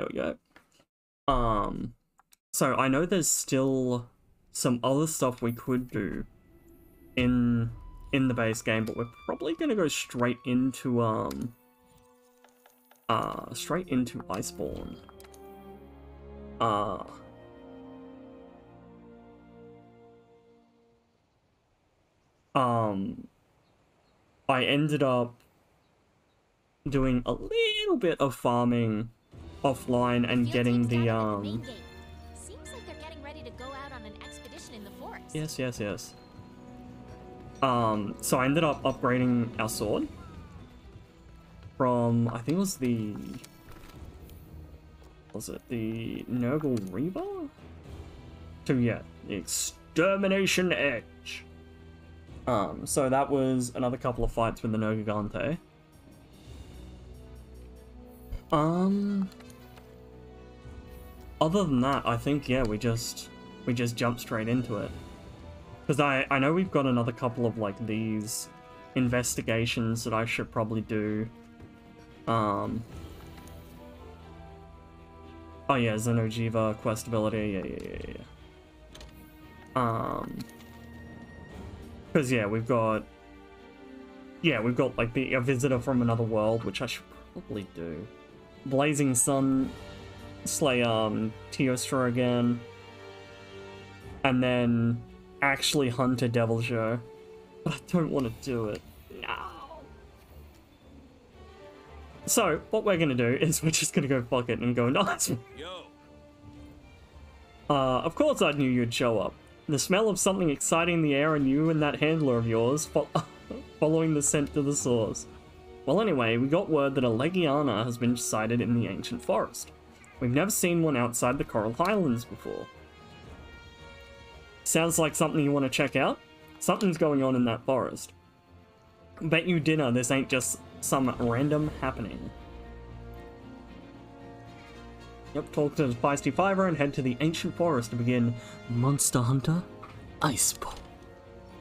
There we go. Um, so I know there's still some other stuff we could do in in the base game, but we're probably gonna go straight into um uh straight into Iceborne. Uh um I ended up doing a little bit of farming offline and getting the down at main um. Seems like they're getting ready to go out on an expedition in the forest. yes yes yes um so I ended up upgrading our sword from I think it was the was it the Nurgle Reaver to yeah the Extermination Edge um so that was another couple of fights with the Nergigante um other than that, I think yeah, we just we just jump straight into it. Because I I know we've got another couple of like these investigations that I should probably do. Um. Oh yeah, Xeno'jiiva quest ability. Yeah, yeah, yeah, yeah. Um. Because yeah, we've got. Yeah, we've got like the a visitor from another world, which I should probably do. Blazing Sun slay um Teostra again. And then actually hunt a Deviljho. But I don't want to do it. No. So, what we're gonna do is we're just gonna go fuck it and go nice. Yo, Uh, of course I knew you'd show up. The smell of something exciting in the air and you and that handler of yours fo- following the scent to the source. Well anyway, we got word that a Legiana has been sighted in the ancient forest. We've never seen one outside the Coral Highlands before. Sounds like something you want to check out? Something's going on in that forest. Bet you dinner this ain't just some random happening. Yep, talk to the Feisty Fiver and head to the ancient forest to begin Monster Hunter Iceborne.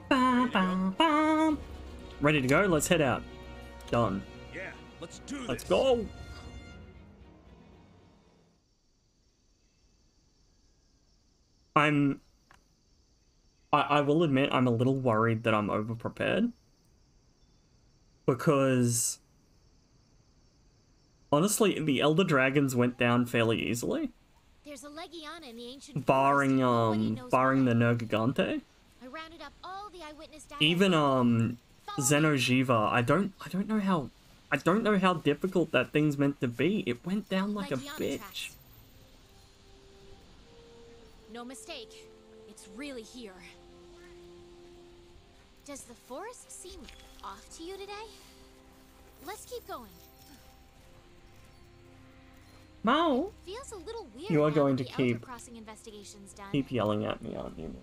Ba, ba, ba. Ready to go? Let's head out. Done. yeah, let's do this. Let's go. I'm. I, I will admit I'm a little worried that I'm overprepared. Because. Honestly, the Elder Dragons went down fairly easily. There's a Legiana in the ancient Barring, um, barring the. Nergigante. I rounded up all the eyewitness. Even, um. Xeno'jiiva, I don't, I don't know how, I don't know how difficult that thing's meant to be. It went down like a bitch. tracks. No mistake. It's really here. Does the forest seem off to you today? Let's keep going. Mao, Feels a little weird. You are going to keep- crossing investigation's done. keep yelling at me, aren't you?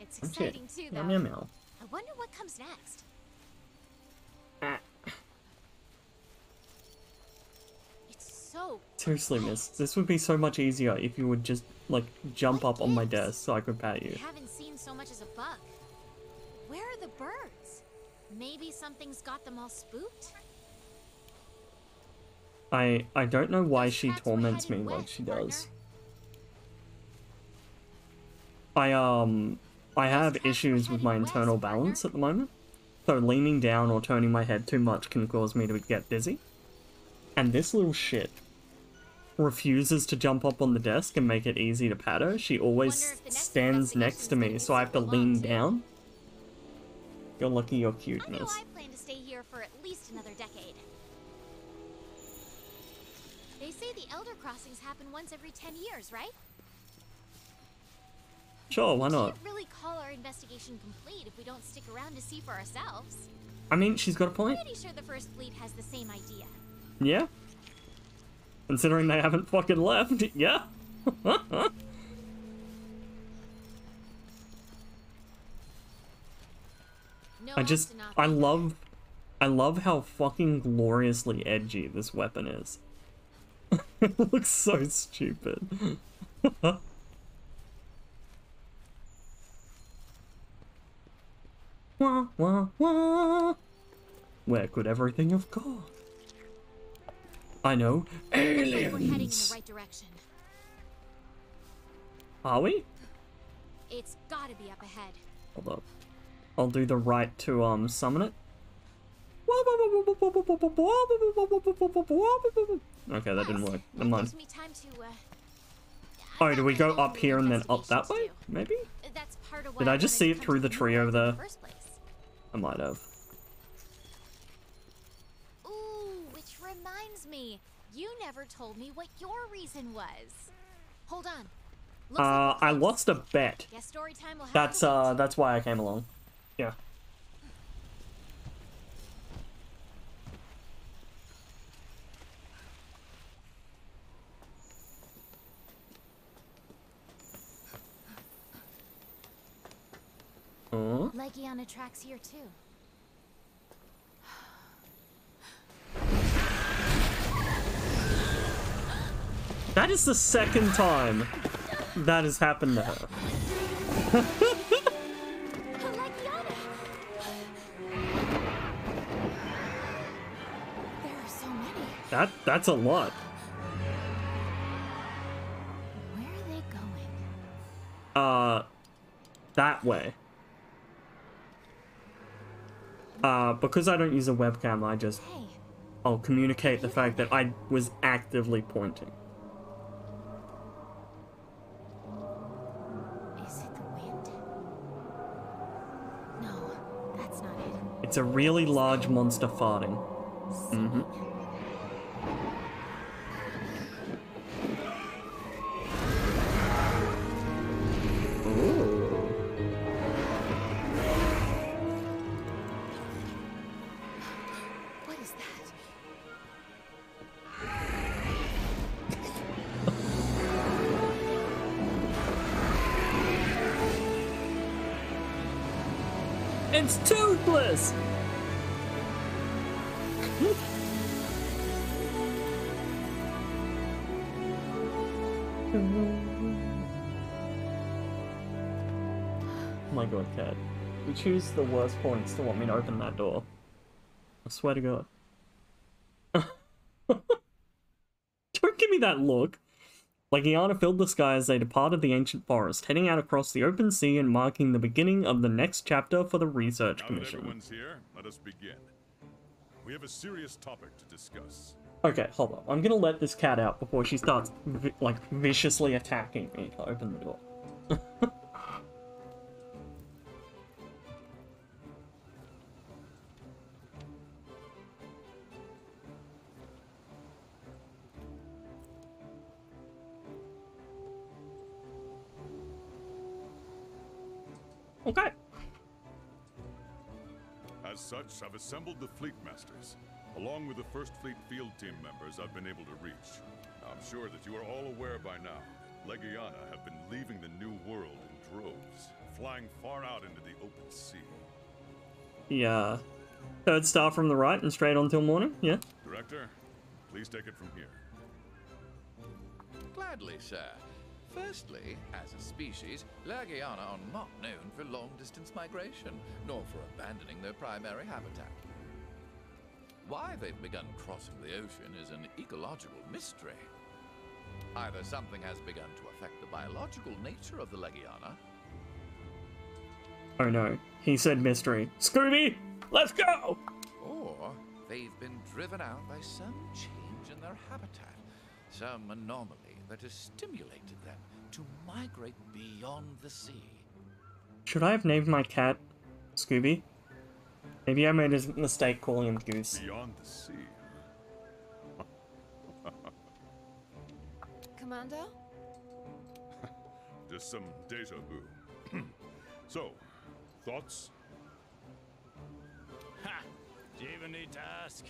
It's shit. exciting too, Meow though. meow meow. I wonder what comes next. Ah. It's so Seriously, miss, this would be so much easier if you would just, like, jump What up on my desk so I could pat you. I haven't seen so much as a bug. Where are the birds? Maybe something's got them all spooked? I, I don't know why Those she torments me headed like she partner. does. I, um, I have issues with my headed west, internal partner. balance at the moment. So leaning down or turning my head too much can cause me to get dizzy. And this little shit refuses to jump up on the desk and make it easy to pat her. She always Wonder if the next stands next to me, so I have to lean down. You're lucky you're cute, I know miss. I plan to stay here for at least another decade. They say the Elder Crossings happen once every 10 years, right? Sure, why not? We Can't really call our investigation complete if we don't stick around to see for ourselves. I mean, she's got a point. Pretty sure the First Fleet has the same idea. Yeah. Considering they haven't fucking left, yeah. I just, I love, I love how fucking gloriously edgy this weapon is. it looks so stupid. wah, wah, wah. Where could everything have gone? I know. Looks like We're heading in the Aliens. right direction. Are we? It's gotta be up ahead. Hold up. I'll do the right to um summon it. Okay, that didn't work. Never mind. Gives me time to, uh, Oh, do we go up here and then up that way? Maybe? That's part of why Did I just see it through the tree over there? I might have. Ooh, which reminds me, you never told me what your reason was. Hold on. Looks Uh, like I lost a bet. Guess story time will That's uh, that's why I came along. Yeah. Legiana tracks here too. That is the second time that has happened to her. Legiana! There are so. That that's a lot. Where are they going? Uh, that way. Uh, because I don't use a webcam, I just I'll communicate the fact that I was actively pointing. is it the wind? No, that's not it. It's a really large monster farting. Singing. Toothless. Oh my god, cat. You choose the worst points to want me to open that door. I swear to god. Don't give me that look. Legiana filled the sky as they departed the ancient forest, heading out across the open sea and marking the beginning of the next chapter for the Research Now that Commission. everyone's here, let us begin. We have a serious topic to discuss. Okay, hold on. I'm gonna let this cat out before she starts, vi- like, viciously attacking me to open the door. Okay. As such, I've assembled the Fleet Masters. Along with the First Fleet field team members I've been able to reach. I'm sure that you are all aware by now that Legiana have been leaving the New World in droves, flying far out into the open sea. Yeah. Uh, Third star from the right and straight on till morning? Yeah. Director, please take it from here. Gladly, sir. Firstly, as a species, Legiana are not known for long-distance migration, nor for abandoning their primary habitat. Why they've begun crossing the ocean is an ecological mystery. Either something has begun to affect the biological nature of the Legiana, Oh no. He said mystery. Scooby! Let's go! or they've been driven out by some change in their habitat, some anomaly that has stimulated them to migrate beyond the sea. Should I have named my cat Scooby? Maybe I made a mistake calling him Goose. Beyond the sea. Commando? Just some deja vu. so, thoughts? Ha! Do you even need to ask?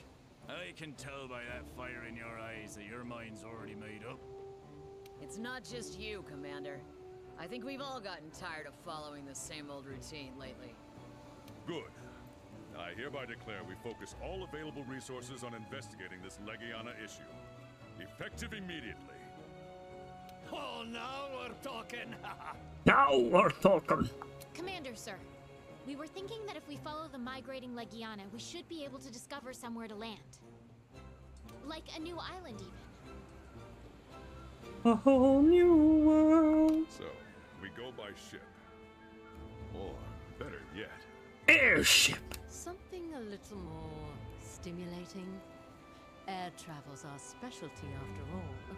I can tell by that fire in your eyes that your mind's already made up. It's not just you, Commander. I think we've all gotten tired of following the same old routine lately. Good. I hereby declare we focus all available resources on investigating this Legiana issue. Effective immediately. Oh, now we're talking! Now we're talking! Commander, sir. We were thinking that if we follow the migrating Legiana, we should be able to discover somewhere to land. Like a new island, even. A whole new world. So, we go by ship. Or, better yet, Airship. Something a little more stimulating. Air travel's our specialty after all.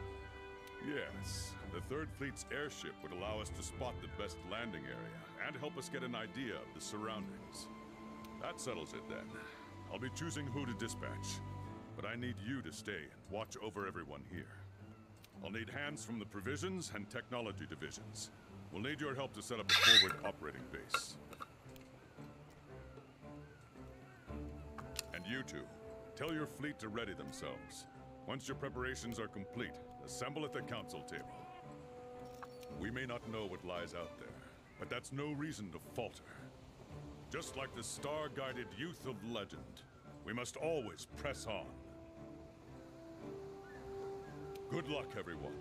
yes, the Third Fleet's airship would allow us to spot the best landing area and help us get an idea of the surroundings. That settles it then. I'll be choosing who to dispatch, but I need you to stay and watch over everyone here. I'll need hands from the provisions and technology divisions. We'll need your help to set up a forward operating base. And you two, tell your fleet to ready themselves. Once your preparations are complete, assemble at the council table. We may not know what lies out there, but that's no reason to falter. Just like the star-guided youth of legend, we must always press on. Good luck, everyone,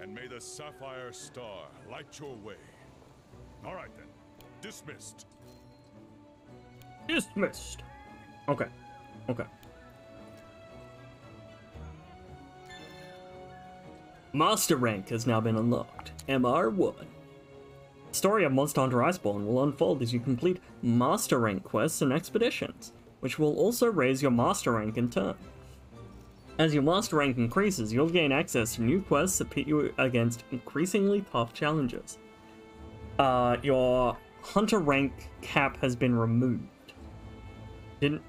and may the Sapphire Star light your way. All right then, dismissed. Dismissed. Okay. Okay. Master rank has now been unlocked. MR1. Story of Monster Hunter Iceborne will unfold as you complete Master rank quests and expeditions, which will also raise your Master rank in turn. As your Master rank increases, you'll gain access to new quests that pit you against increasingly tough challenges. Uh, your Hunter rank cap has been removed. Didn't.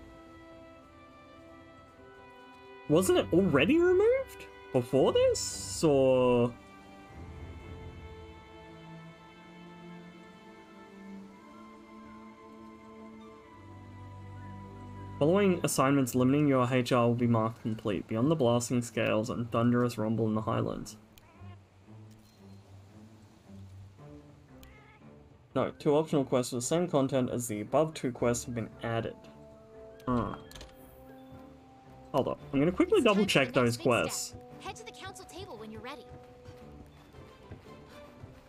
Wasn't it already removed before this? Or. Following assignments limiting your HR will be marked complete beyond the blasting scales and thunderous rumble in the highlands. No, two optional quests with the same content as the above two quests have been added. Ah. Hold up. I'm gonna quickly double check those quests. Head to the council table when you're ready.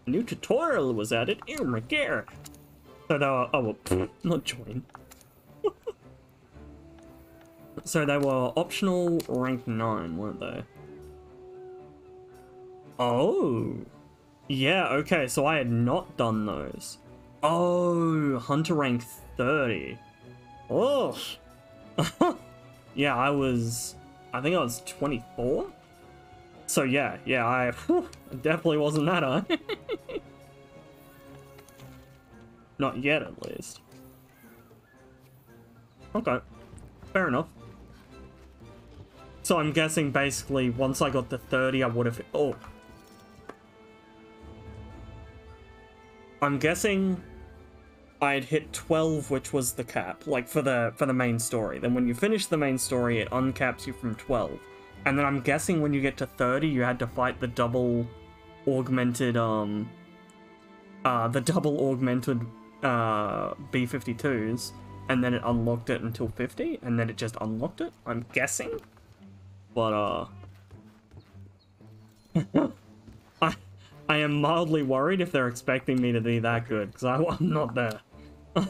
A new tutorial was added. My god. So they were. Oh, well, not join. So they were optional rank 9, weren't they? Oh. Yeah, okay, so I had not done those. Oh, Hunter rank 30. Oh. yeah, I was. I think I was 24? So yeah, yeah, I whew, definitely wasn't that high. Not yet, at least. Okay, fair enough. So I'm guessing basically once I got to 30, I would have. Oh. I'm guessing I'd hit 12, which was the cap, like for the for the main story. Then when you finish the main story, it uncaps you from 12. And then I'm guessing when you get to 30, you had to fight the double augmented, um, uh, the double augmented, uh, B-52s, and then it unlocked it until 50, and then it just unlocked it, I'm guessing. But, uh, I, I am mildly worried if they're expecting me to be that good, because I'm not there.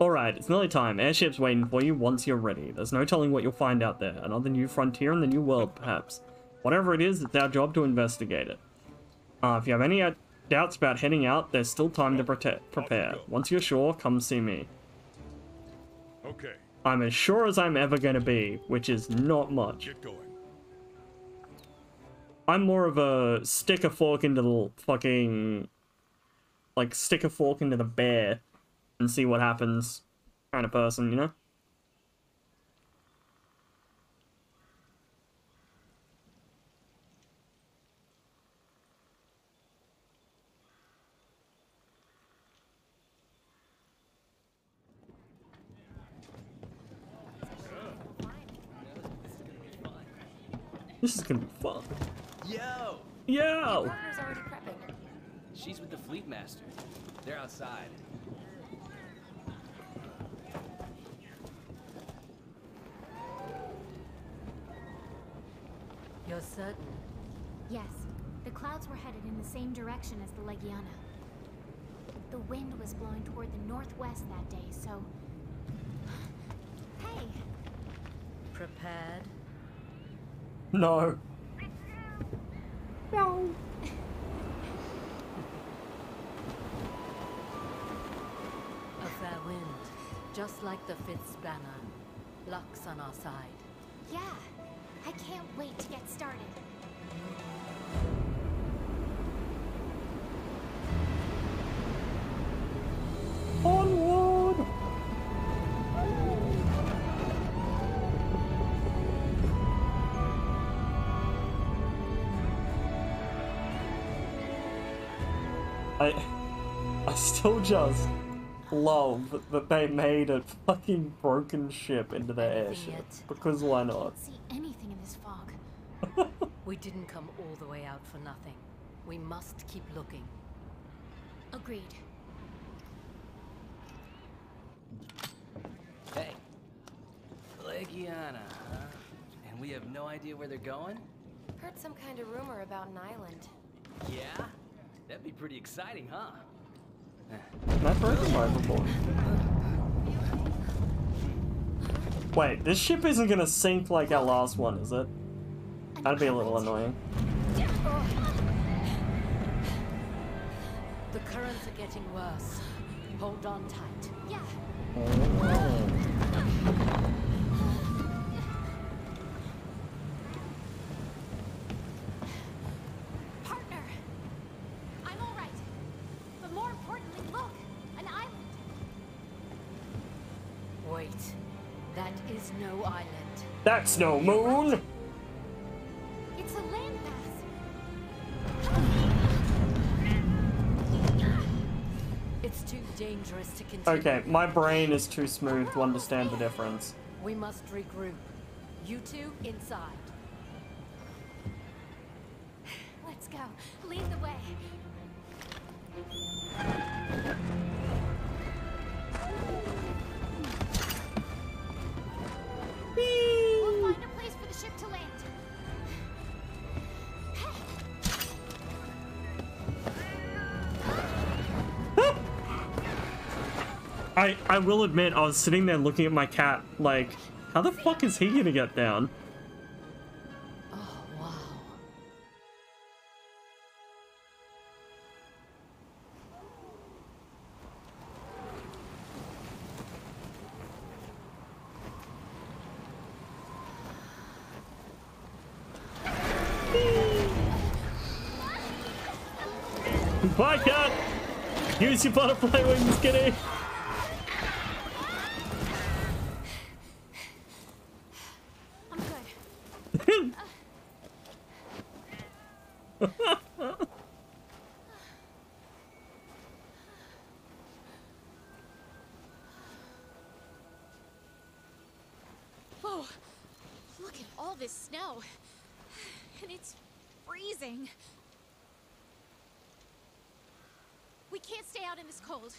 Alright, it's nearly time. Airship's waiting for you once you're ready. There's no telling what you'll find out there. Another new frontier in the new world, perhaps. Whatever it is, it's our job to investigate it. Uh, if you have any uh, doubts about heading out, there's still time to prepare. Once you're sure, come see me. Okay, I'm as sure as I'm ever going to be, which is not much. I'm more of a stick a fork into the fucking... Like, stick a fork into the bear and see what happens kind of person, you know? This is gonna be fun. Yo! Yo! Partner's already prepping. She's with the Fleet Master. They're outside. You're certain? Yes, the clouds were headed in the same direction as the Legiana. The wind was blowing toward the northwest that day, so. hey, Prepared? No. A fair wind, just like the fifth banner. Luck's on our side. Yeah, I can't wait to get started. Onward! I I still just love that they made a fucking broken ship into their Anything airship. Because why I not? can't see anything in this fog. We didn't come all the way out for nothing. We must keep looking. Agreed. Hey. Legiana, huh? And we have no idea where they're going? Heard some kind of rumor about an island. Yeah? That'd be pretty exciting, huh? Not broken overboard. Wait, this ship isn't gonna sink like our last one, is it? That'd be a little annoying. The currents are getting worse. Hold on tight. Yeah, partner. That's no moon! It's a landmass. It's too dangerous to continue. Okay, my brain is too smooth to understand the difference. We must regroup. You two inside. Let's go. Lead the way. We'll I, I will admit, I was sitting there looking at my cat, like, how the fuck is he gonna get down? Oh, wow. Bye, cat! Use your butterfly wings, kitty! I'm good. Whoa. Look at all this snow. And it's freezing. We can't stay out in this cold.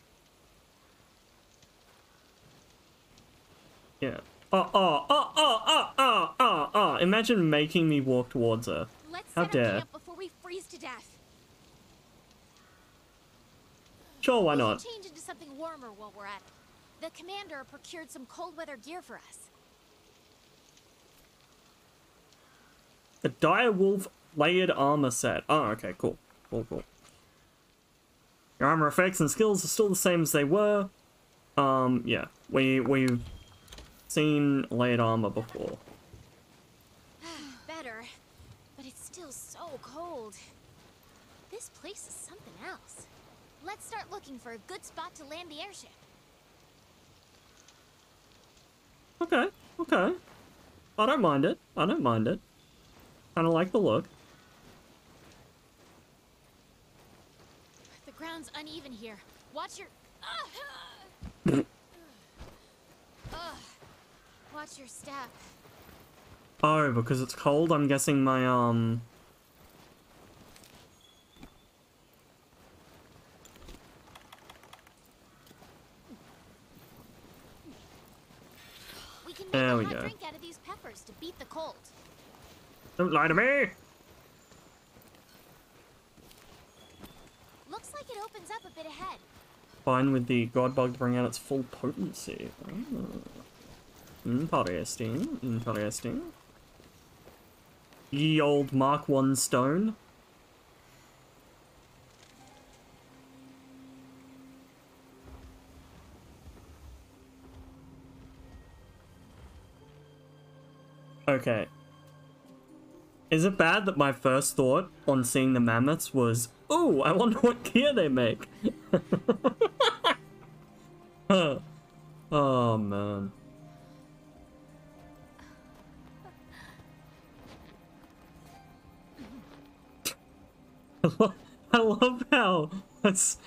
Yeah. Oh, oh, oh, oh, oh, oh, oh, oh. Imagine making me walk towards her. Let's How set dare. camp before we freeze to death. Sure, why We not? change into something warmer while we're at it. The commander procured some cold weather gear for us. The Dire Wolf layered armor set. Oh, okay, cool. Cool, cool. Your armor effects and skills are still the same as they were. Um, yeah. We, we've seen layered armor before. Better, but it's still so cold. This place is something else. Let's start looking for a good spot to land the airship. Okay, okay. I don't mind it. I don't mind it. Kind of like the look. The ground's uneven here. Watch your. Ugh. Ugh. Watch your step. Oh, because it's cold, I'm guessing my, um... We can make There a we go. drink out of these peppers to beat the cold. Don't lie to me! Like it opens up a bit ahead. Fine with the Godbug to bring out its full potency. Oh. Interesting, interesting. ye old Mark 1 stone. Okay. Is it bad that my first thought on seeing the mammoths was, oh, I wonder what gear they make? oh, man. I, lo I love how that's,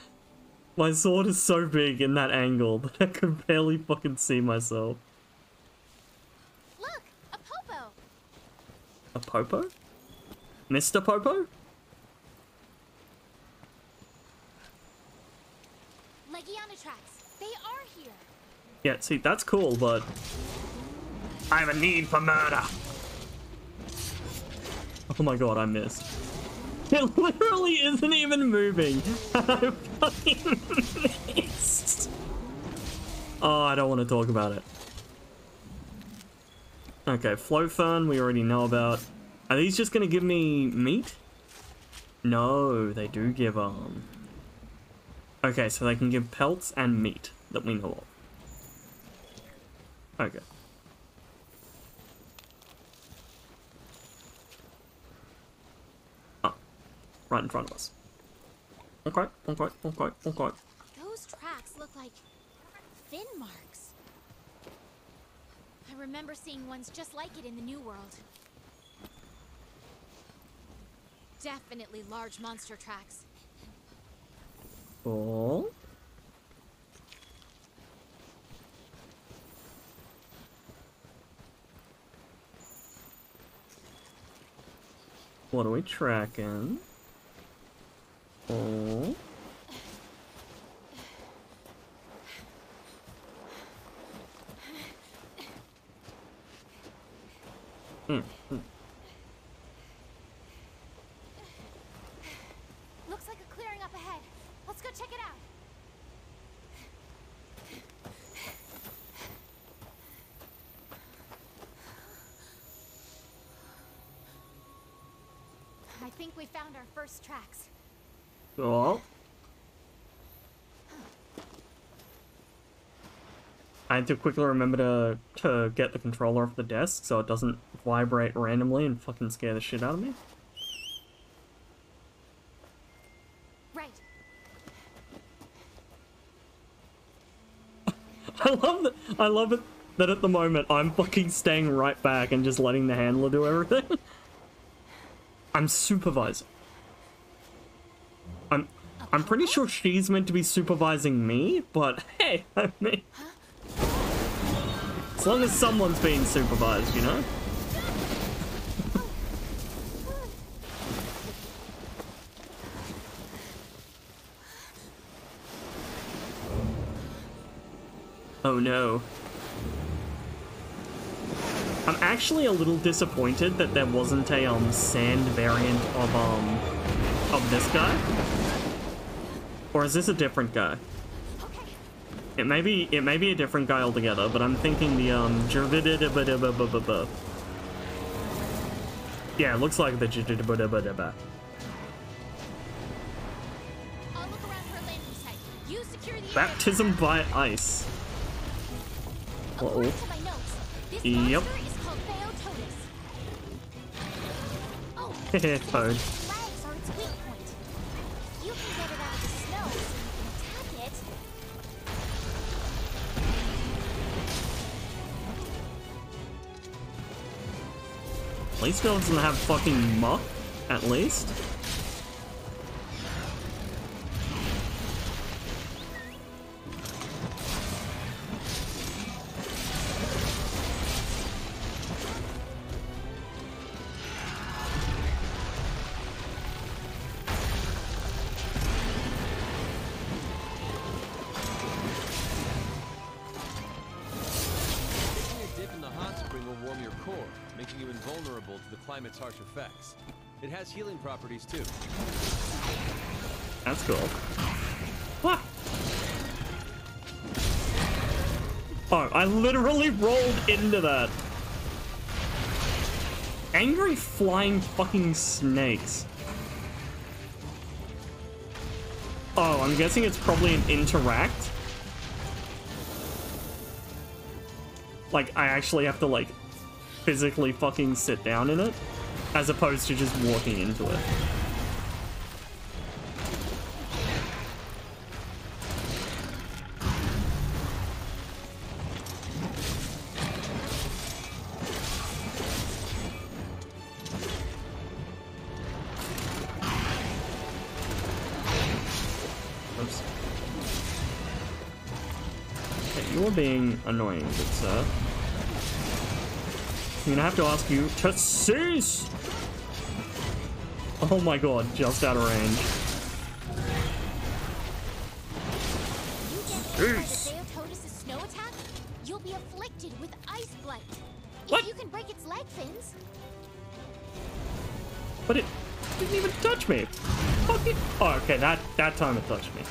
my sword is so big in that angle that I can barely fucking see myself. Look, a popo. A Popo? Mr. Popo? Legiana tracks. They are here. Yeah, see, that's cool, but... I have a need for murder! Oh my god, I missed. It literally isn't even moving. I fucking missed. Oh, I don't want to talk about it. Okay, flow fern we already know about. Are these just gonna give me meat? No, they do give, um... Okay, so they can give pelts and meat that we know of. Okay. Oh, right in front of us. Okay, okay, okay, okay. Those tracks look like fin marks. I remember seeing ones just like it in the New World. Definitely large monster tracks. What are we tracking? Oh. Hmm. hmm. Looks like a clearing up ahead. Let's go check it out. I think we found tracks. Cool. I had to quickly remember to, uh, to get the controller off the desk so it doesn't vibrate randomly and fucking scare the shit out of me. Right. I love that. I love it that at the moment I'm fucking staying right back and just letting the handler do everything. I'm supervising. I'm pretty sure she's meant to be supervising me, but hey, I mean, as long as someone's being supervised, you know. Oh no. I'm actually a little disappointed that there wasn't a um sand variant of um of this guy. Or is this a different guy? It may be it may be a different guy altogether, but I'm thinking the um Yeah, it looks like the Baptism by ice. Uh oh. to my notes, this Yep. monster is Least it doesn't have fucking muck, at least. To the harsh effects. It has healing properties too. That's cool. What? Oh, I literally rolled into that. Angry flying fucking snakes. Oh, I'm guessing it's probably an interact. Like, I actually have to, like, physically fucking sit down in it, as opposed to just walking into it. You're being annoying, good sir. I'm gonna have to ask you to cease! Oh my god, just out of range. You get hit by the Beotodus' snow attack, you'll be afflicted with ice blight. If you can break its leg fins, But it didn't even touch me. Fuck it. Oh, okay, that, that time it touched me.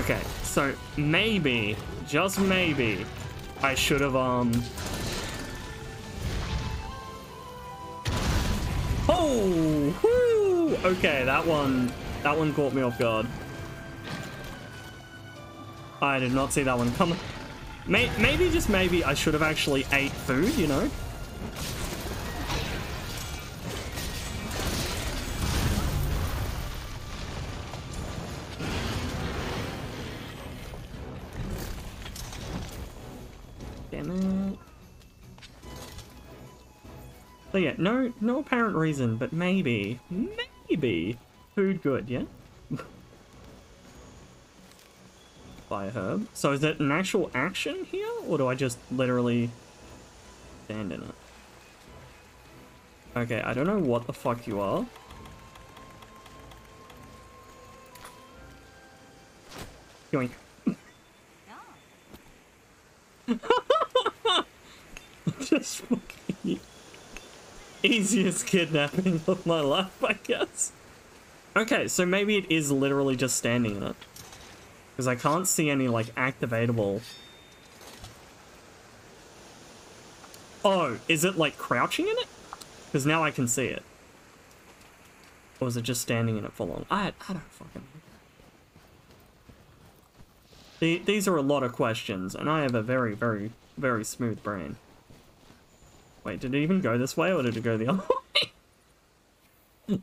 Okay, so maybe, just maybe, I should have, um... Oh! Whoo! Okay, that one, that one caught me off guard. I did not see that one coming. Maybe, just maybe, I should have actually ate food, you know? No, no apparent reason, but maybe, maybe, food good, yeah? Fire herb. So is it an actual action here, or do I just literally stand in it? Okay, I don't know what the fuck you are. Yoink. just fucking easiest kidnapping of my life, I guess. Okay, so maybe it is literally just standing in it. Because I can't see any, like, activatable... Oh, is it, like, crouching in it? Because now I can see it. Or is it just standing in it for long? I, I don't fucking these are a lot of questions, and I have a very, very, very smooth brain. Wait, did it even go this way, or did it go the other way?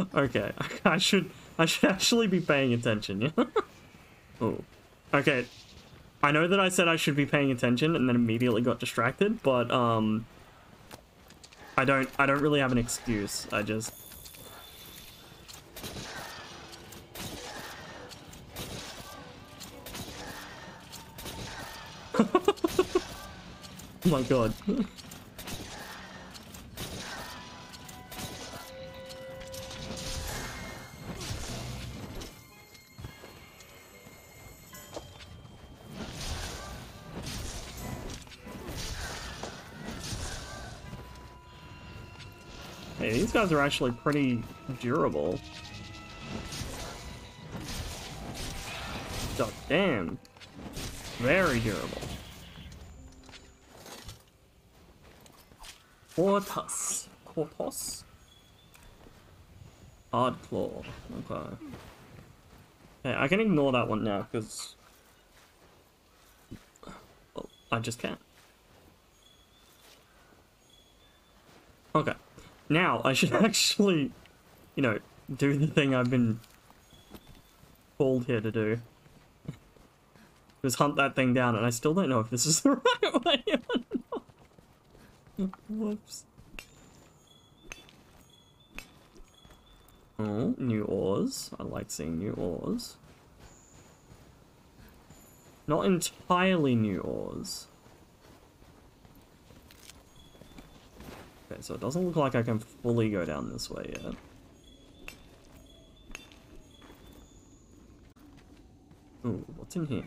okay, I should, I should actually be paying attention, yeah? oh. Okay, I know that I said I should be paying attention and then immediately got distracted, but, um... I don't, I don't really have an excuse, I just... oh my god. Hey, these guys are actually pretty durable. God damn. Very durable. Quartus. Quartus? Hard claw. Okay. Okay, I can ignore that one now, because... Well, I just can't. Okay. Now, I should actually, you know, do the thing I've been called here to do. Just hunt that thing down, and I still don't know if this is the right way. Whoops. Oh, new ores. I like seeing new ores. Not entirely new ores. Okay, so it doesn't look like I can fully go down this way yet. Ooh, what's in here?